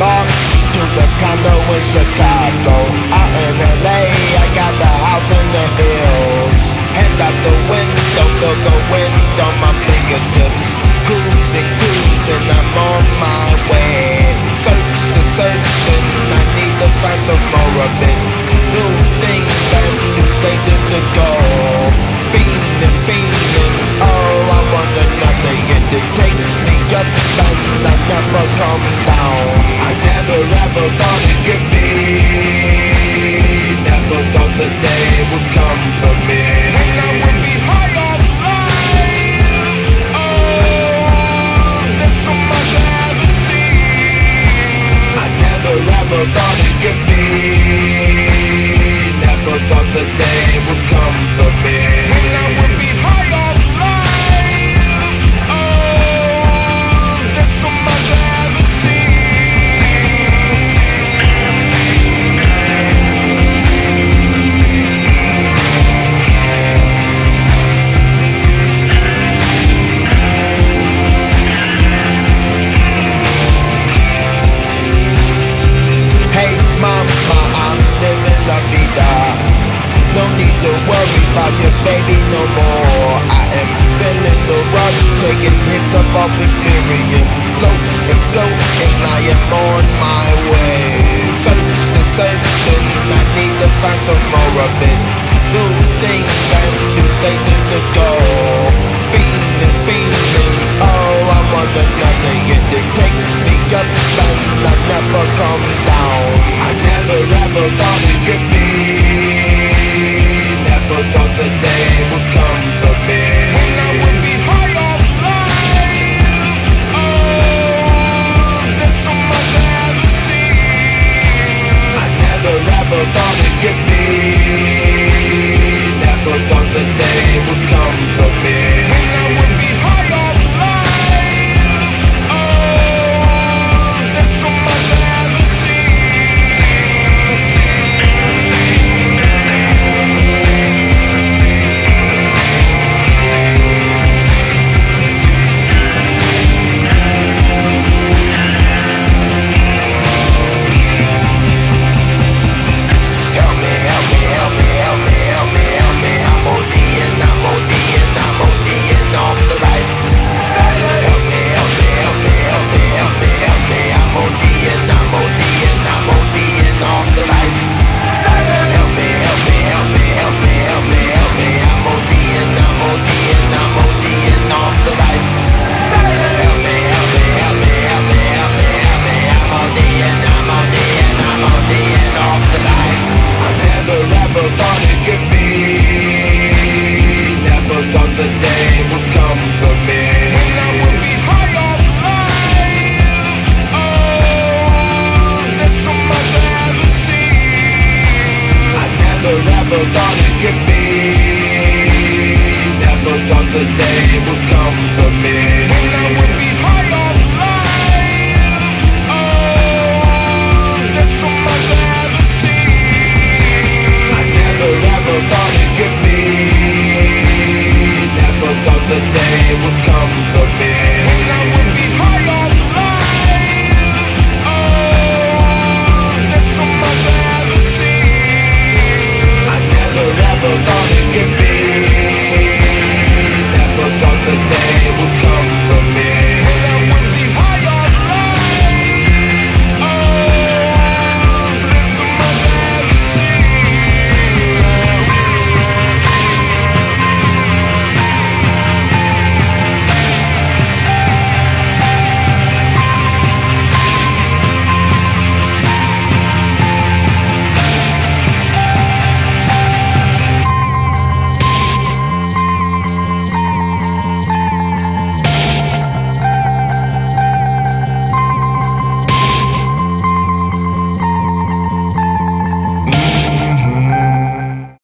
on to the condo in Chicago. Out in LA, I got the house in the hills. Hand out the window, feel the wind on my fingertips. Cruising, cruising, I'm on my way. Searching, searching, I need to find some more of it. New things and new places to go. forgotten want some more of it. New things and new places to go. Feeling, feeling, oh, I want another. get me never thought it could be. Never thought the day would come for me.